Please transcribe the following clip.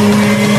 sweet.